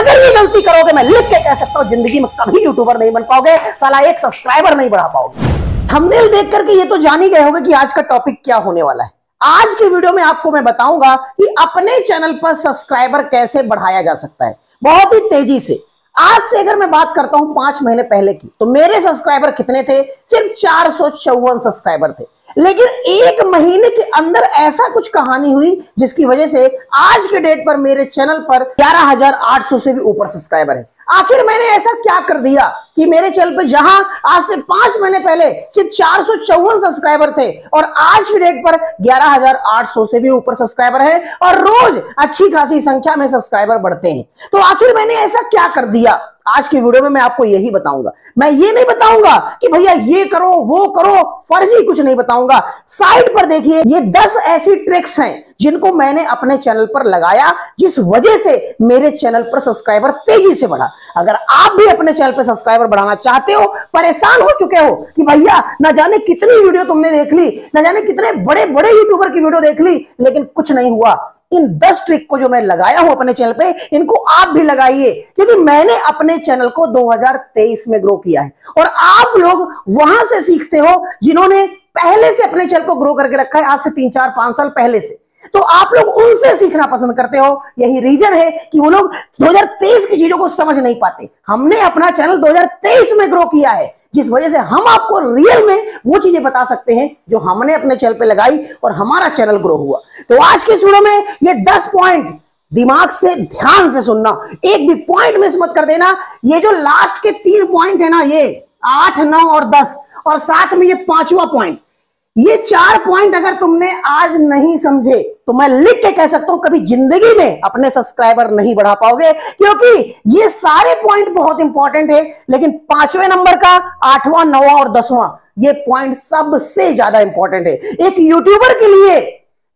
अगर ये गलती करोगे, मैं लिख के कह सकता हूँ, ज़िंदगी में कभी यूट्यूबर नहीं बन पाओगे, साला एक सब्सक्राइबर नहीं बढ़ा पाओगे। थंबनेल देख करके ये तो जान ही गए होगे कि आज का टॉपिक क्या होने वाला है। आज की वीडियो में आपको मैं बताऊँगा कि अपने चैनल पर सब्सक्राइबर कैसे बढ़ाया जा सकता है। बहुत ही तेज़ी से। आज से अगर मैं बात करता हूँ पाँच महीने पहले की तो मेरे सब्सक्राइबर कितने थे? सिर्फ़ चार सौ चौवन सब्सक्राइबर थे। लेकिन एक महीने के अंदर ऐसा कुछ कहानी हुई जिसकी वजह से आज के डेट पर मेरे चैनल पर 11,800 से भी ऊपर सब्सक्राइबर है। आखिर मैंने ऐसा क्या कर दिया? कि मेरे चैनल पे जहाँ आज से पाँच महीने पहले सिर्फ़ चार सौ चौवन सब्सक्राइबर थे और आज की डेट पर 11,800 से भी ऊपर सब्सक्राइबर है और रोज अच्छी खासी संख्या में सब्सक्राइबर बढ़ते हैं। तो आखिर मैंने ऐसा क्या कर दिया? आज की वीडियो में मैं आपको यही बताऊँगा। मैं ये नहीं बताऊँगा कि भैया ये करो वो करो फर्जी कुछ नहीं बताऊँगा। साइट पर देखिए ये दस ऐसी ट्रिक्स हैं जिनको मैंने अपने चैनल पर लगाया जिस वजह से मेरे चैनल पर सब्सक्राइबर तेज़ी से बढ़ा। अगर आप भी अपने चैनल पर सब्सक्राइबर बढ़ाना चाहते हो, परेशान हो चुके हो कि भैया, न जाने कितनी वीडियो तुमने देख ली, न जाने कितने बड़े बड़े यूट्यूबर की वीडियो देख ली, लेकिन कुछ नहीं हुआ। इन दस ट्रिक को जो मैं लगाया हूँ अपने चैनल पे, इनको आप भी लगाइए, क्योंकि मैंने अपने चैनल को 2023 में ग्रो किया है। और आप लोग वहाँ से सीखते हो, जिन्होंने पहले से अपने चैनल को ग्रो करके रखा है, आज से तीन, चार, पाँच साल पहले से। तो आप लोग उनसे सीखना पसंद करते हो। यही रीजन है कि वो लोग 2023 की चीज़ों को समझ नहीं पाते। हमने अपना चैनल 2023 में ग्रो किया है, जिस वजह से हम आपको रियल में वो चीज़ें बता सकते हैं जो हमने अपने चैनल पे लगाई और हमारा चैनल ग्रो हुआ। तो आज के वीडियो में ये दस पॉइंट दिमाग से ध्यान से सुनना। एक भी पॉइंट मिस मत कर देना। ये जो लास्ट के तीन पॉइंट है ना, ये आठ, नौ और दस, और साथ में ये पांचवा पॉइंट ये चार पॉइंट अगर तुमने आज नहीं समझे तो मैं लिख के कह सकता हूँ, कभी ज़िंदगी में अपने सब्सक्राइबर नहीं बढ़ा पाओगे, क्योंकि ये सारे पॉइंट बहुत इंपॉर्टेंट है, लेकिन पाँचवें नंबर का, आठवां, नौवां और दसवां, ये पॉइंट सबसे ज़्यादा इंपॉर्टेंट है। एक यूट्यूबर के लिए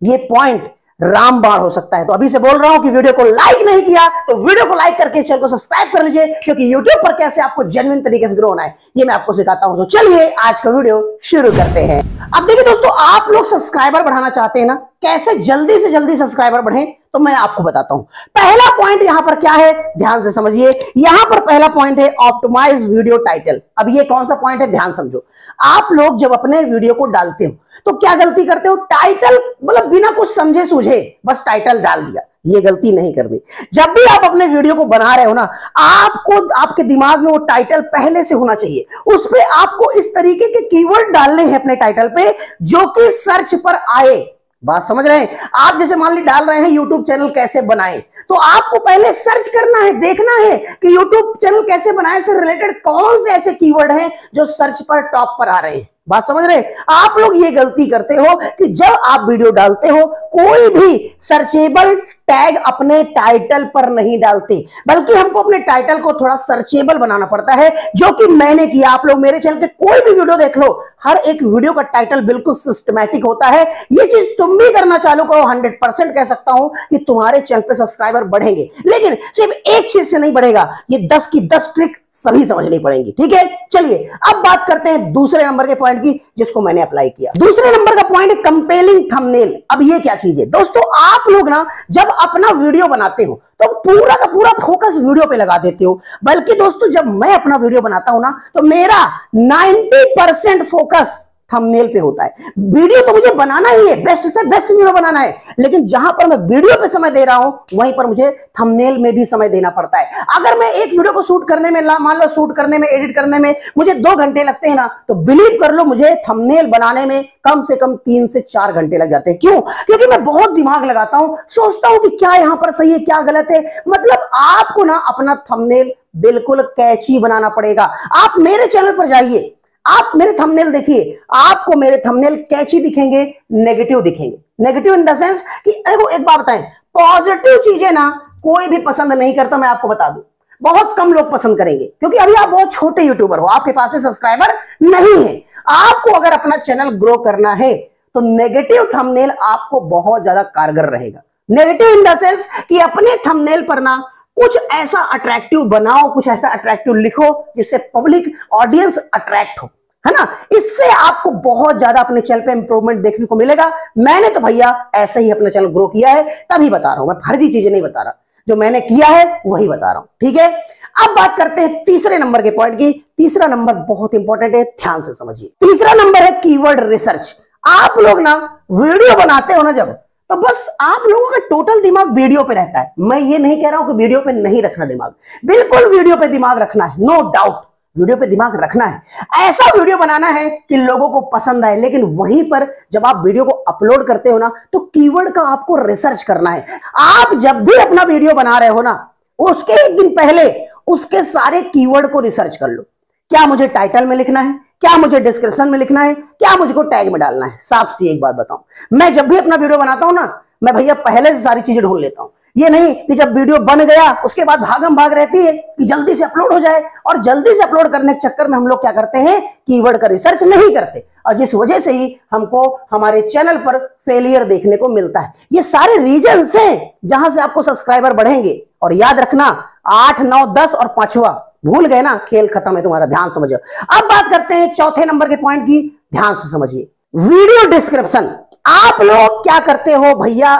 ये पॉइंट रामबाण हो सकता है। तो अभी से बोल रहा हूँ कि वीडियो को लाइक नहीं किया तो वीडियो को लाइक करके चैनल को सब्सक्राइब कर लीजिए, क्योंकि यूट्यूब पर कैसे आपको जेनविन तरीके से ग्रो होना है, ये मैं आपको सिखाता हूँ। तो चलिए, आज का वीडियो शुरू करते हैं। अब देखिए दोस्तों, आप लोग सब्सक्राइबर बढ़ाना चाहते हैं ना, कैसे जल्दी से जल्दी सब्सक्राइबर बढ़े? तो मैं आपको बताता हूँ। पहला पॉइंट यहाँ पर क्या है? ध्यान से समझिए। यहाँ पर पहला पॉइंट है ऑप्टिमाइज वीडियो टाइटल अब ये कौन सा पॉइंट है? ध्यान समझो। आप लोग जब अपने वीडियो को डालते हो तो क्या गलती करते हो? टाइटल मतलब बिना कुछ समझे सूझे, बस टाइटल डाल दिया। ये गलती नहीं करनी। जब भी आप अपने वीडियो को बना रहे हो ना, आपको, आपके दिमाग में वो टाइटल पहले से होना चाहिए। उस पर आपको इस तरीके के कीवर्ड डालने हैं अपने टाइटल पे, जो कि सर्च पर आए। बात समझ रहे हैं? आप जैसे मान ली डाल रहे हैं यूट्यूब चैनल कैसे बनाए? तो आपको पहले सर्च करना है, देखना है कि यूट्यूब चैनल कैसे बनाए से रिलेटेड कौन से ऐसे कीवर्ड हैं जो सर्च पर टॉप पर आ रहे हैं। बात समझ रहे हैं? आप लोग ये गलती करते हो कि जब आप वीडियो डालते हो कोई भी सर्चेबल टैग अपने टाइटल पर नहीं डालते, बल्कि हमको अपने टाइटल को थोड़ा सर्चेबल बनाना पड़ता है, जो कि मैंने किया। आप लोग मेरे चैनल के कोई भी वीडियो देख लो, हर एक वीडियो का टाइटल बिल्कुल सिस्टमैटिक होता है। ये चीज़ तुम भी करना चालू करो हंड्रेड परसेंट कह सकता हूँ कि तुम्हारे चैनल पे सब्सक्राइबर बढ़ेंगे। लेकिन सिर्फ़ एक चीज़ से नहीं बढ़ेगा, ये दस की दस ट्रिक सभी समझनी पड़ेंगी, ठीक है? चलिए, अब बात करते हैं दूसरे नंबर के पॉइंट की, जिसको मैंने अप्लाई किया। दूसरे नंबर का पॉइंट कंपेलिंग थंबनेल अब ये क्या है दोस्तों, आप लोग ना जब अपना वीडियो बनाते हो तो पूरा का पूरा फोकस वीडियो पे लगा देते हो। बल्कि दोस्तों, जब मैं अपना वीडियो बनाता हूँ ना तो मेरा 90 परसेंट फोकस थंबनेल पे होता है। वीडियो तो मुझे बनाना ही है बेस्ट से बेस्ट वीडियो बनाना है। लेकिन जहाँ पर मैं वीडियो पे समय दे रहा हूँ, वहीं पर मुझे थंबनेल में भी समय देना पड़ता है। अगर मैं एक वीडियो को शूट करने में मान लो शूट करने में एडिट करने में मुझे दो घंटे लगते हैं ना तो बिलीव कर लो मुझे थंबनेल बनाने में कम से कम तीन से चार घंटे लग जाते हैं। क्यों? क्योंकि मैं बहुत दिमाग लगाता हूँ, सोचता हूँ कि क्या यहाँ पर सही है, क्या गलत है। मतलब आपको ना अपना थंबनेल बिल्कुल कैची बनाना पड़ेगा। आप मेरे चैनल पर जाइए। आप मेरे थंबनेल देखिए, आपको मेरे थंबनेल कैची दिखेंगे नेगेटिव दिखेंगे। नेगेटिव इन द सेंस कि, देखो, एक बात बताएँ पॉजिटिव चीज़ें ना कोई भी पसंद नहीं करता, मैं आपको बता दूँ। बहुत कम लोग पसंद करेंगे, क्योंकि अभी आप बहुत छोटे यूट्यूबर हो, आपके पास में सब्सक्राइबर नहीं है। आपको अगर अपना चैनल ग्रो करना है तो नेगेटिव थंबनेल आपको बहुत ज़्यादा कारगर रहेगा। नेगेटिव इन द सेंस कि अपने थंबनेल पर ना कुछ ऐसा अट्रैक्टिव बनाओ, कुछ ऐसा अट्रैक्टिव लिखो, जिससे पब्लिक ऑडियंस अट्रैक्ट हो, है ना? इससे आपको बहुत ज़्यादा अपने चैनल पे इंप्रूवमेंट देखने को मिलेगा। मैंने तो भैया ऐसे ही अपना चैनल ग्रो किया है, तभी बता रहा हूँ मैं। फर्जी चीज़ें नहीं बता रहा। जो मैंने किया है, वही बता रहा हूँ, ठीक है? अब बात करते हैं तीसरे नंबर के पॉइंट की। तीसरा नंबर बहुत इंपॉर्टेंट है, ध्यान से समझिए। तीसरा नंबर है कीवर्ड रिसर्च आप लोग ना वीडियो बनाते हो ना जब तो बस आप लोगों का टोटल दिमाग वीडियो पे रहता है। मैं ये नहीं कह रहा हूँ कि वीडियो पे नहीं रखना दिमाग। बिल्कुल वीडियो पे दिमाग रखना है नो डाउट वीडियो पे दिमाग रखना है। ऐसा वीडियो बनाना है कि लोगों को पसंद आए, लेकिन वहीं पर जब आप वीडियो को अपलोड करते हो ना तो कीवर्ड का आपको रिसर्च करना है। आप जब भी अपना वीडियो बना रहे हो ना, उसके एक दिन पहले उसके सारे कीवर्ड को रिसर्च कर लो। क्या मुझे टाइटल में लिखना है? क्या मुझे डिस्क्रिप्शन में लिखना है? क्या मुझको टैग में डालना है? साफ़ सी एक बात बताऊँ। मैं जब भी अपना वीडियो बनाता हूँ ना, मैं भैया पहले से सारी चीज़ें ढूंढ लेता हूँ। ये नहीं कि जब वीडियो बन गया, उसके बाद भागम भाग रहती है कि जल्दी से अपलोड हो जाए और जल्दी से अपलोड करने के चक्कर में हम लोग क्या करते हैं? कीवर्ड का रिसर्च नहीं करते। और जिस वजह से ही हमको हमारे चैनल पर फेलियर देखने को मिलता है। ये सारे रीजन हैं जहाँ से आपको सब्सक्राइबर बढ़ेंगे। और याद रखना, आठ, नौ, दस और पांचवा भूल गए ना, खेल खत्म है तुम्हारा, ध्यान समझो। अब बात करते हैं चौथे नंबर के पॉइंट की, ध्यान से समझिए। वीडियो डिस्क्रिप्शन आप लोग क्या करते हो भैया?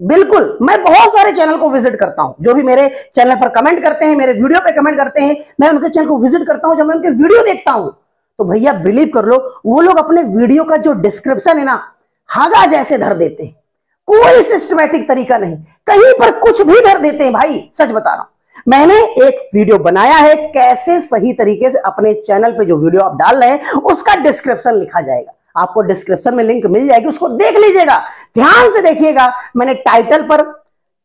बिल्कुल, मैं बहुत सारे चैनल को विज़िट करता हूँ। जो भी मेरे चैनल पर कमेंट करते हैं, मेरे वीडियो पे कमेंट करते हैं, मैं उनके चैनल को विज़िट करता हूँ, जब मैं उनके वीडियो देखता हूँ। तो भैया बिलीव कर लो, वो लोग अपने वीडियो का जो डिस्क्रिप्शन है ना, हागा जैसे धर देते हैं। कोई सिस्टमेटिक तरीका नहीं। कहीं पर कुछ भी धर देते हैं भाई, सच बता रहा हूँ। मैंने एक वीडियो बनाया है कैसे सही तरीके से अपने चैनल पे जो वीडियो आप डाल रहे हैं, उसका डिस्क्रिप्शन लिखा जाएगा। आपको डिस्क्रिप्शन में लिंक मिल जाएगी, उसको देख लीजिएगा। ध्यान से देखिएगा, मैंने टाइटल पर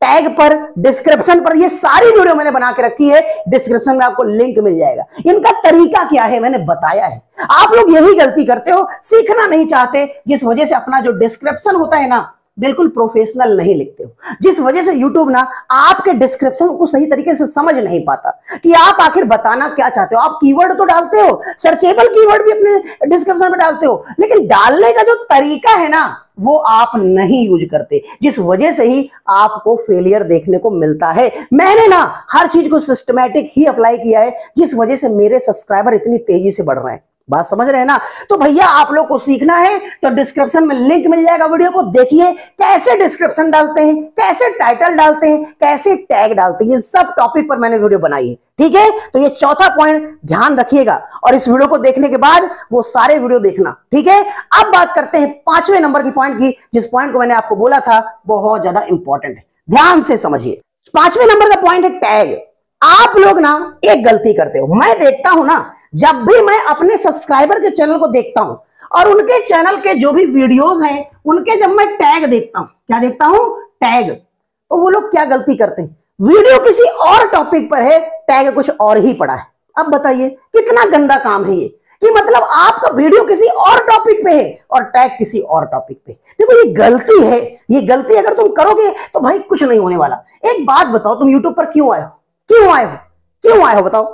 टैग पर डिस्क्रिप्शन पर ये सारी वीडियो मैंने बना के रखी है डिस्क्रिप्शन में आपको लिंक मिल जाएगा। इनका तरीका क्या है, मैंने बताया है। आप लोग यही गलती करते हो, सीखना नहीं चाहते, जिस वजह से अपना जो डिस्क्रिप्शन होता है ना बिल्कुल प्रोफेशनल नहीं लिखते हो। जिस वजह से यूट्यूब ना आपके डिस्क्रिप्शन को सही तरीके से समझ नहीं पाता कि आप आखिर बताना क्या चाहते हो। आप कीवर्ड तो डालते हो सर्चेबल कीवर्ड भी अपने डिस्क्रिप्शन में डालते हो, लेकिन डालने का जो तरीका है ना, वो आप नहीं यूज़ करते। जिस वजह से ही आपको फेलियर देखने को मिलता है। मैंने ना हर चीज़ को सिस्टमैटिक ही अप्लाई किया है, जिस वजह से मेरे सब्सक्राइबर इतनी तेज़ी से बढ़ रहे हैं। बात समझ रहे हैं ना? तो भैया, आप लोग को सीखना है तो डिस्क्रिप्शन में लिंक मिल जाएगा वीडियो को। देखिए, कैसे डिस्क्रिप्शन डालते हैं, कैसे टाइटल डालते हैं, कैसे टैग डालते हैं, ये सब टॉपिक पर मैंने वीडियो बनाई है, ठीक है? तो ये चौथा पॉइंट ध्यान रखिएगा, और इस वीडियो को देखने के बाद वो सारे वीडियो देखना, ठीक है? अब बात करते हैं पाँचवें नंबर की पॉइंट की, जिस पॉइंट को मैंने आपको बोला था, बहुत ज़्यादा इंपॉर्टेंट है। ध्यान से समझिए, पाँचवें नंबर का पॉइंट है टैग आप लोग ना एक गलती करते हो। मैं देखता हूँ ना जब भी मैं अपने सब्सक्राइबर के चैनल को देखता हूँ, और उनके चैनल के जो भी वीडियोस हैं, उनके जब मैं टैग देखता हूँ, क्या देखता हूँ? टैग तो वो लोग क्या गलती करते हैं? वीडियो किसी और टॉपिक पर है टैग कुछ और ही पड़ा है। अब बताइए, कितना गंदा काम है ये? कि मतलब आपका वीडियो किसी और टॉपिक पे है, और टैग किसी और टॉपिक पे। देखो, ये गलती है। ये गलती अगर तुम करोगे तो भाई कुछ नहीं होने वाला। एक बात बताओ, तुम यूट्यूब पर क्यों आए हो? क्यों आए हो? क्यों आए हो बताओ?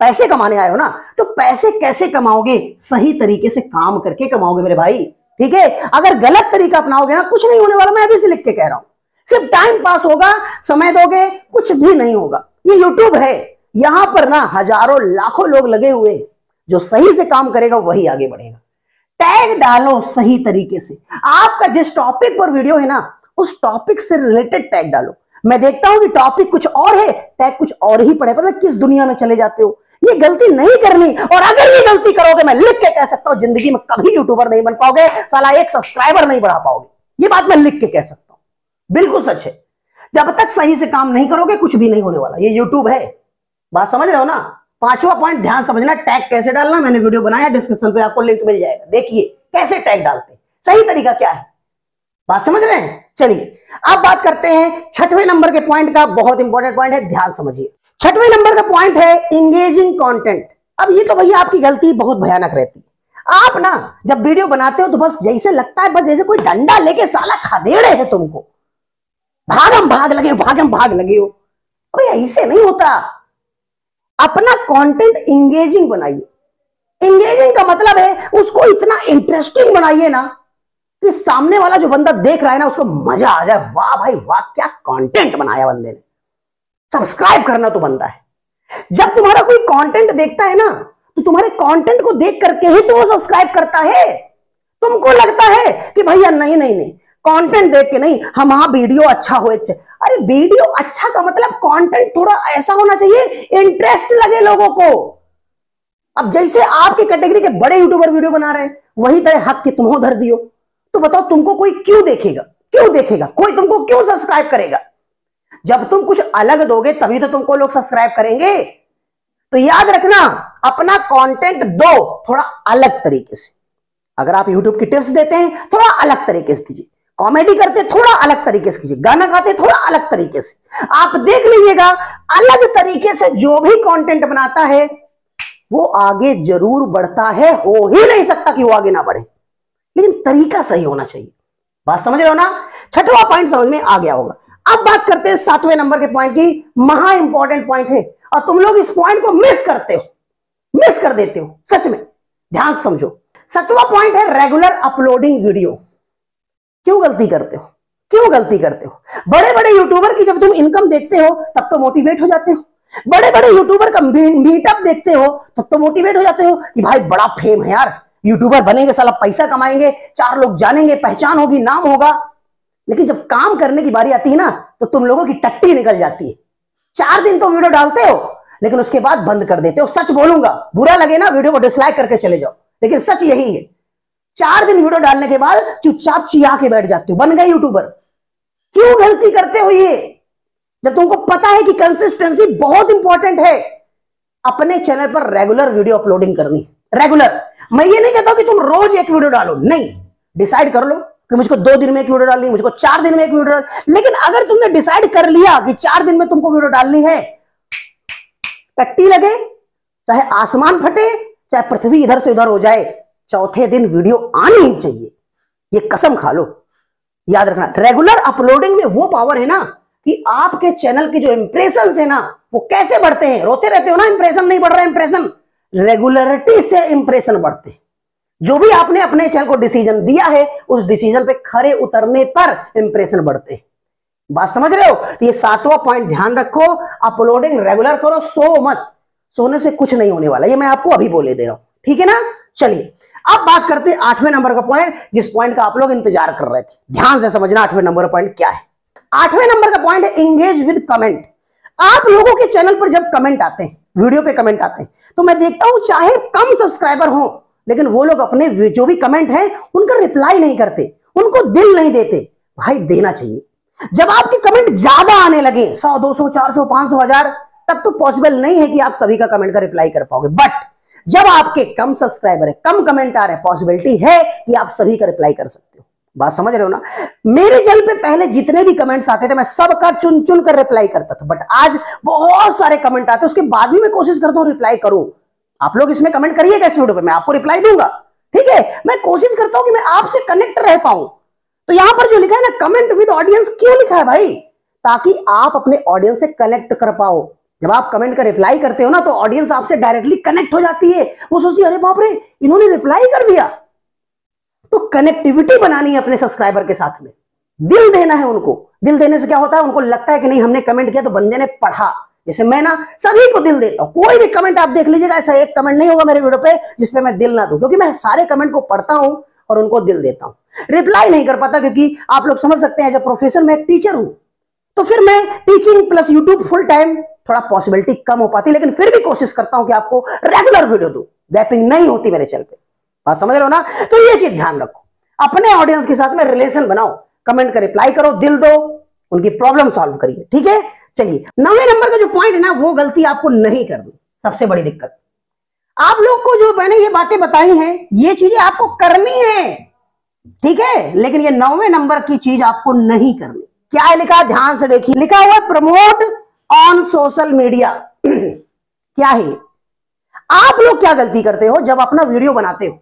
पैसे कमाने आए हो ना तो पैसे कैसे कमाओगे? सही तरीके से काम करके कमाओगे मेरे भाई, ठीक है? अगर गलत तरीका अपनाओगे ना, कुछ नहीं होने वाला, मैं अभी से लिख के कह रहा हूँ। सिर्फ़ टाइम पास होगा, समय दोगे, कुछ भी नहीं होगा। ये यूट्यूब है, यहाँ पर ना हज़ारों, लाखों लोग लगे हुए जो सही से काम करेगा, वही आगे बढ़ेगा। टैग डालो सही तरीके से। आपका जिस टॉपिक पर वीडियो है ना, उस टॉपिक से रिलेटेड टैग डालो। मैं देखता हूँ कि टॉपिक कुछ और है टैग कुछ और ही पड़े पता किस दुनिया में चले जाते हो? ये गलती नहीं करनी। और अगर ये गलती करोगे, मैं लिख के कह सकता हूँ, ज़िंदगी में कभी यूट्यूबर नहीं बन पाओगे, साला एक सब्सक्राइबर नहीं बढ़ा पाओगे। ये बात मैं लिख के कह सकता हूँ। बिल्कुल सच है। जब तक सही से काम नहीं करोगे, कुछ भी नहीं होने वाला। ये यूट्यूब है। बात समझ रहे हो ना? पांचवा पॉइंट ध्यान समझना। टैग कैसे डालना? मैंने वीडियो बनाया डिस्क्रिप्शन पे आपको लिंक मिल जाएगा। देखिए, कैसे टैग डालते सही तरीका क्या है? बात समझ रहे हैं? चलिए, अब बात करते हैं छठवें नंबर के पॉइंट का। बहुत इंपॉर्टेंट पॉइंट है, ध्यान समझिए। छठवें नंबर का पॉइंट है इंगेजिंग कंटेंट अब ये तो भैया आपकी गलती बहुत भयानक रहती है। आप ना, जब वीडियो बनाते हो तो बस जैसे लगता है, बस जैसे कोई डंडा लेके साला खदेड़े है तुमको। भागम भाग लगे भागम भाग लगे हो। अरे ऐसे नहीं होता। अपना कंटेंट इंगेजिंग बनाइए। इंगेजिंग का मतलब है उसको इतना इंटरेस्टिंग बनाइए ना कि सामने वाला जो बंदा देख रहा है ना, उसको मज़ा आ जाए। वाह भाई, वाह, क्या कंटेंट बनाया बंदे ने। सब्सक्राइब करना तो बनता है। जब तुम्हारा कोई कंटेंट देखता है ना तो तुम्हारे कंटेंट को देख करके ही तो वो सब्सक्राइब करता है। तुमको लगता है कि भैया नहीं नहीं नहीं कंटेंट देख के नहीं, हम हाँ वीडियो अच्छा हो अरे वीडियो अच्छा का मतलब कंटेंट थोड़ा ऐसा होना चाहिए इंटरेस्ट लगे लोगों को। अब जैसे आपकी कैटेगरी के बड़े यूट्यूबर वीडियो बना रहे हैं, वही तरह हक के तुम धर दियो। तो बताओ तुमको कोई क्यों देखेगा? क्यों देखेगा? कोई तुमको क्यों सब्सक्राइब करेगा? जब तुम कुछ अलग दोगे, तभी तो तुमको लोग सब्सक्राइब करेंगे। तो याद रखना, अपना कंटेंट दो, थोड़ा अलग तरीके से। अगर आप यूट्यूब की टिप्स देते हैं, थोड़ा अलग तरीके से दीजिए। कॉमेडी करते, थोड़ा अलग तरीके से कीजिए। गाना गाते, थोड़ा अलग तरीके से। आप देख लीजिएगा, अलग तरीके से जो भी कंटेंट बनाता है, वो आगे ज़रूर बढ़ता है। हो ही नहीं सकता कि वो आगे ना बढ़े। लेकिन तरीका सही होना चाहिए। बात समझ रहे हो ना? छठवा पॉइंट समझ में आ गया होगा। अब बात करते हैं सातवें नंबर के पॉइंट की। महा इंपॉर्टेंट पॉइंट है। और तुम लोग इस पॉइंट को मिस करते हो। मिस कर देते हो। सच में। ध्यान समझो। सतवा पॉइंट है रेगुलर अपलोडिंग वीडियो क्यों गलती करते हो? क्यों गलती करते हो? बड़े बड़े यूट्यूबर की जब तुम इनकम देखते हो, तब तो मोटिवेट हो जाते हो। बड़े बड़े यूट्यूबर का मीटअप देखते हो, तब तो मोटिवेट हो जाते हो कि भाई बड़ा फेम है यार। यूट्यूबर बनेंगे, साला पैसा कमाएँगे, चार लोग जानेंगे, पहचान होगी, नाम होगा। लेकिन जब काम करने की बारी आती है ना तो तुम लोगों की टट्टी निकल जाती है। चार दिन तो वीडियो डालते हो, लेकिन उसके बाद बंद कर देते हो। सच बोलूँगा, बुरा लगे ना, वीडियो को डिसलाइक करके चले जाओ। लेकिन सच यही है। चार दिन वीडियो डालने के बाद चुपचाप चिया के बैठ जाते हो। बन गए यूट्यूबर क्यों गलती करते हो ये? जब तुमको पता है कि कंसिस्टेंसी बहुत इंपॉर्टेंट है, अपने चैनल पर रेगुलर वीडियो अपलोडिंग करनी। रेगुलर मैं ये नहीं कहता कि तुम रोज एक वीडियो डालो। नहीं। डिसाइड कर लो। कि मुझको दो दिन में एक वीडियो डालनी मुझको चार दिन में एक वीडियो डाल, लेकिन अगर तुमने डिसाइड कर लिया कि चार दिन में तुमको वीडियो डालनी है टट्टी लगे, चाहे आसमान फटे, चाहे पृथ्वी इधर से उधर हो जाए, चौथे दिन वीडियो आनी ही चाहिए। ये कसम खा लो। याद रखना रेगुलर अपलोडिंग में वो पावर है ना, कि आपके चैनल के जो इंप्रेशन है ना, वो कैसे बढ़ते हैं? रोते रहते हो ना इंप्रेशन नहीं बढ़ रहा इंप्रेशन रेगुलरिटी से इंप्रेशन बढ़ते हैं। जो भी आपने अपने चैनल को डिसीज़न दिया है, उस डिसीज़न पे खड़े उतरने पर इंप्रेशन बढ़ते हैं। बात समझ रहे हो? तो ये सातवां पॉइंट ध्यान रखो अपलोडिंग रेगुलर करो, सो मत। सोने से कुछ नहीं होने वाला, ये मैं आपको अभी बोले दे रहा हूँ। ठीक है ना? चलिए, अब बात करते हैं आठवें नंबर का पॉइंट जिस पॉइंट का आप लोग इंतज़ार कर रहे थे। ध्यान से समझना आठवें नंबर का पॉइंट क्या है। आठवें नंबर का पॉइंट है इंगेज विद कमेंट आप लोगों के चैनल पर जब कमेंट आते हैं वीडियो पे कमेंट आते हैं तो मैं देखता हूँ चाहे कम सब्सक्राइबर हो लेकिन वो लोग अपने जो भी कमेंट है, उनका रिप्लाई नहीं करते, उनको दिल नहीं देते। भाई, देना चाहिए। जब आपके कमेंट ज़्यादा आने लगे, सौ, दो सौ, चार सौ, पाँच सौ, हज़ार, तब तो पॉसिबल नहीं है कि आप सभी का कमेंट का रिप्लाई कर पाओगे। बट जब आपके कम सब्सक्राइबर है, कम कमेंट आ रहे हैं पॉसिबिलिटी है कि आप सभी का रिप्लाई कर सकते हो। बात समझ रहे हो ना? मेरे चैनल पे पहले जितने भी कमेंट्स आते थे, मैं सबका चुन चुन कर रिप्लाई करता था। बट आज बहुत सारे कमेंट आते उसके बाद भी मैं कोशिश करता हूँ रिप्लाई करूँ। आप लोग इसमें कमेंट करिए कैसे वीडियो पे मैं आपको रिप्लाई दूँगा। ठीक है? मैं कोशिश करता हूँ कि मैं आपसे कनेक्ट रह पाऊँ। तो यहाँ पर जो लिखा है ना कमेंट विद ऑडियंस क्यों लिखा है भाई? ताकि आप अपने ऑडियंस से कनेक्ट कर पाओ। जब आप कमेंट का रिप्लाई करते हो ना तो ऑडियंस आपसे डायरेक्टली कनेक्ट हो जाती है। वो सोचती है, अरे बाप रे, इन्होंने रिप्लाई कर दिया। तो कनेक्टिविटी बनानी है अपने सब्सक्राइबर के साथ में। दिल देना है उनको। दिल देने से क्या होता है? उनको लगता है कि नहीं, हमने कमेंट किया तो बंदे ने पढ़ा। जैसे मैं ना सभी को दिल देता हूँ। कोई भी कमेंट आप देख लीजिएगा, ऐसा एक कमेंट नहीं होगा मेरे वीडियो पे जिसपे मैं दिल ना दूँ। क्योंकि मैं सारे कमेंट को पढ़ता हूँ और उनको दिल देता हूँ। रिप्लाई नहीं कर पाता क्योंकि आप लोग समझ सकते हैं, जब प्रोफेसर में टीचर हूँ तो फिर मैं teaching plus YouTube full time थोड़ा पॉसिबिलिटी कम हो पाती, लेकिन फिर भी कोशिश करता हूँ कि आपको रेगुलर वीडियो दू। गैपिंग नहीं होती मेरे चैनल पे। बात समझ रहे हो ना? तो ये चीज़ ध्यान रखो। अपने ऑडियंस के साथ में रिलेशन बनाओ। कमेंट का रिप्लाई करो, दिल दो, उनकी प्रॉब्लम सॉल्व करिए। ठीक है? चलिए, नवे नंबर का जो पॉइंट है ना, वो गलती आपको नहीं करनी सबसे बड़ी दिक्कत। आप लोग को जो मैंने ये बातें बताई हैं, ये चीज़ें आपको करनी है। ठीक है? लेकिन ये नौवे नंबर की चीज़ आपको नहीं करनी। क्या है लिखा? ध्यान से देखिए। लिखा हुआ प्रमोट ऑन सोशल मीडिया क्या है? आप लोग क्या गलती करते हो जब अपना वीडियो बनाते हो?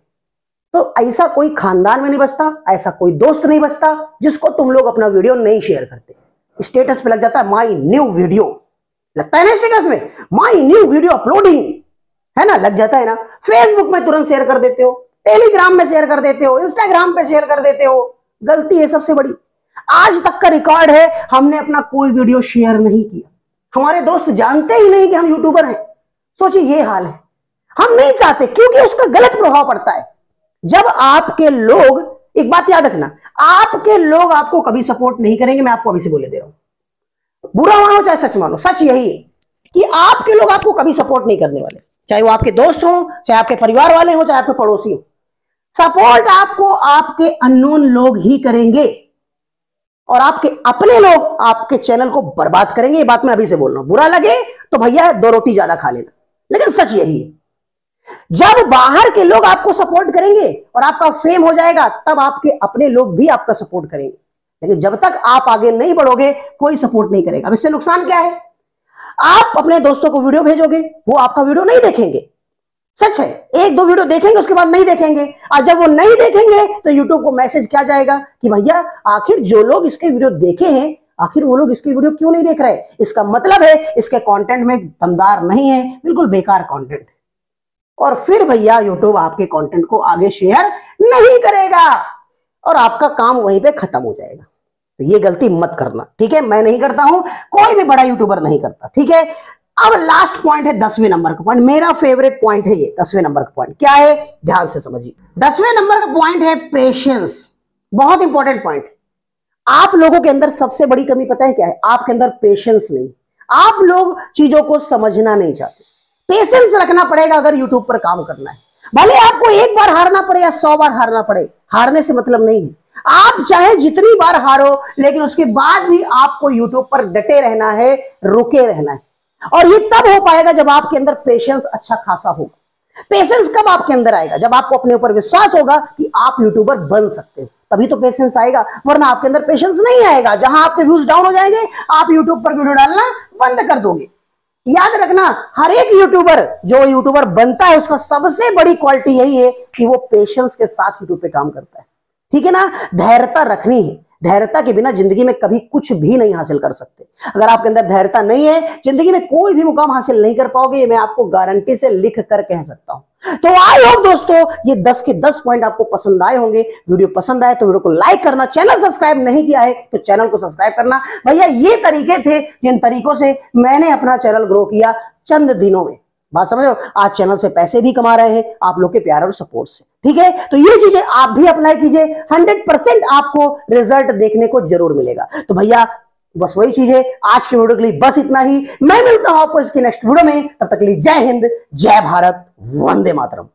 तो ऐसा कोई खानदान में नहीं बसता, ऐसा कोई दोस्त नहीं बसता, जिसको तुम लोग अपना वीडियो नहीं शेयर करते। स्टेटस पे लग जाता है माई न्यू वीडियो लगता है ना स्टेटस में? माई न्यू वीडियो अपलोडिंग है ना? लग जाता है ना? फेसबुक में तुरंत शेयर कर देते हो टेलीग्राम में शेयर कर देते हो इंस्टाग्राम पे शेयर कर देते हो। गलती है सबसे बड़ी। आज तक का रिकॉर्ड है, हमने अपना कोई वीडियो शेयर नहीं किया। हमारे दोस्त जानते ही नहीं कि हम यूट्यूबर हैं। सोचिए, ये हाल है। हम नहीं चाहते, क्योंकि उसका गलत प्रभाव पड़ता है। जब आपके लोग, एक बात याद रखना आपके लोग आपको कभी सपोर्ट नहीं करेंगे, मैं आपको अभी से बोले दे रहा हूँ। बुरा मानो चाहे सच मानो, सच यही है कि आपके लोग आपको कभी सपोर्ट नहीं करने वाले। चाहे वो आपके दोस्त हो, चाहे आपके परिवार वाले हो, चाहे आपके पड़ोसी हो। सपोर्ट आपको आपके अननोन लोग ही करेंगे। और आपके अपने लोग आपके चैनल को बर्बाद करेंगे, ये बात मैं अभी से बोल रहा हूँ। बुरा लगे तो भैया दो रोटी ज़्यादा खा लेना। लेकिन सच यही है। जब बाहर के लोग आपको सपोर्ट करेंगे और आपका फेम हो जाएगा, तब आपके अपने लोग भी आपका सपोर्ट करेंगे। लेकिन जब तक आप आगे नहीं बढ़ोगे, कोई सपोर्ट नहीं करेगा। इससे नुकसान क्या है? आप अपने दोस्तों को वीडियो भेजोगे, वो आपका वीडियो नहीं देखेंगे। सच है, एक दो वीडियो देखेंगे, उसके बाद नहीं देखेंगे। और जब वो नहीं देखेंगे तो यूट्यूब को मैसेज क्या जाएगा? कि भैया, आखिर जो लोग इसके वीडियो देखे हैं, आखिर वो लोग इसकी वीडियो क्यों नहीं देख रहे? इसका मतलब है, इसके कंटेंट में दमदार नहीं है। बिल्कुल बेकार कंटेंट और फिर भैया यूट्यूब आपके कंटेंट को आगे शेयर नहीं करेगा। और आपका काम वहीं पे खत्म हो जाएगा। तो ये गलती मत करना, ठीक है? मैं नहीं करता हूँ, कोई भी बड़ा यूट्यूबर नहीं करता, ठीक है? अब लास्ट पॉइंट है दसवें नंबर का पॉइंट मेरा फेवरेट पॉइंट है ये, दसवें नंबर का पॉइंट क्या है? ध्यान से समझिए। दसवें नंबर का पॉइंट है पेशेंस बहुत इंपॉर्टेंट पॉइंट आप लोगों के अंदर सबसे बड़ी कमी पता है क्या है? आपके अंदर पेशेंस नहीं। आप लोग चीज़ों को समझना नहीं चाहते। पेशेंस रखना पड़ेगा अगर यूट्यूब पर काम करना है। भले आपको एक बार हारना पड़े या सौ बार हारना पड़े, हारने से मतलब नहीं है। आप चाहे जितनी बार हारो, लेकिन उसके बाद भी आपको यूट्यूब पर डटे रहना है, रुके रहना है। और ये तब हो पाएगा जब आपके अंदर पेशेंस अच्छा खासा होगा। पेशेंस कब आपके अंदर आएगा? जब आपको अपने ऊपर विश्वास होगा कि आप यूट्यूबर बन सकते हो। तभी तो पेशेंस आएगा, वरना आपके अंदर पेशेंस नहीं आएगा। जहाँ आपके व्यूज़ डाउन हो जाएँगे, आप यूट्यूब पर वीडियो डालना बंद कर दोगे। याद रखना, हर एक यूट्यूबर जो यूट्यूबर बनता है, उसका सबसे बड़ी क्वालिटी यही है कि वो पेशेंस के साथ यूट्यूब पे काम करता है। ठीक है ना? धैर्यता रखनी है। धैर्यता के बिना ज़िंदगी में कभी कुछ भी नहीं हासिल कर सकते। अगर आपके अंदर धैर्यता नहीं है, ज़िंदगी में कोई भी मुकाम हासिल नहीं कर पाओगे, ये मैं आपको गारंटी से लिख कर कह सकता हूँ। तो आई होप दोस्तों, ये 10 के 10 पॉइंट आपको पसंद आए होंगे। वीडियो पसंद आए तो वीडियो को लाइक करना, चैनल सब्सक्राइब नहीं किया है तो चैनल को सब्सक्राइब करना। भैया, ये तरीके थे, जिन तरीकों से मैंने अपना चैनल ग्रो किया चंद दिनों में। बात समझ रहे आज चैनल से पैसे भी कमा रहे हैं, आप लोग के प्यार और सपोर्ट से। ठीक है? तो ये चीज़ें आप भी अप्लाई कीजिए। हंड्रेड परसेंट आपको रिज़ल्ट देखने को ज़रूर मिलेगा। तो भैया, बस वही चीज़ है। आज के वीडियो के लिए बस इतना ही। मैं मिलता हूँ आपको इसके नेक्स्ट वीडियो में। तब तक के लिए जय हिंद, जय भारत, वंदे मातरम।